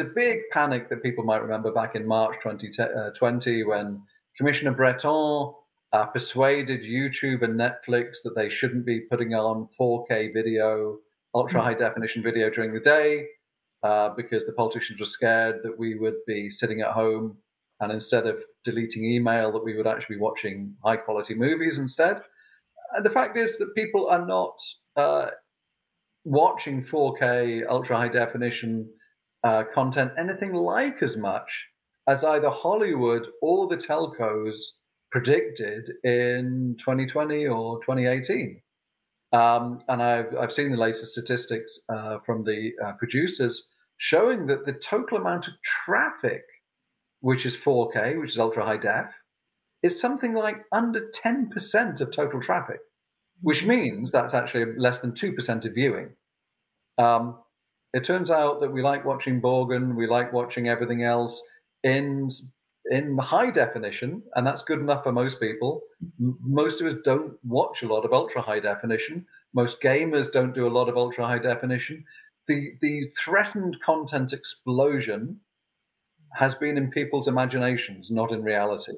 a big panic that people might remember back in March 2020 uh, when Commissioner Breton uh, persuaded YouTube and Netflix that they shouldn't be putting on 4K video, ultra high definition video during the day uh, because the politicians were scared that we would be sitting at home and instead of deleting email, that we would actually be watching high quality movies instead. And the fact is that people are not uh, watching 4K ultra high definition uh, content anything like as much as either Hollywood or the telcos predicted in 2020 or 2018. Um, and I've, I've seen the latest statistics uh, from the uh, producers showing that the total amount of traffic, which is 4K, which is ultra high def, is something like under 10% of total traffic, which means that's actually less than 2% of viewing. Um, it turns out that we like watching Borgen, we like watching everything else in in high definition, and that's good enough for most people. Most of us don't watch a lot of ultra high definition. Most gamers don't do a lot of ultra high definition. The the threatened content explosion has been in people's imaginations, not in reality.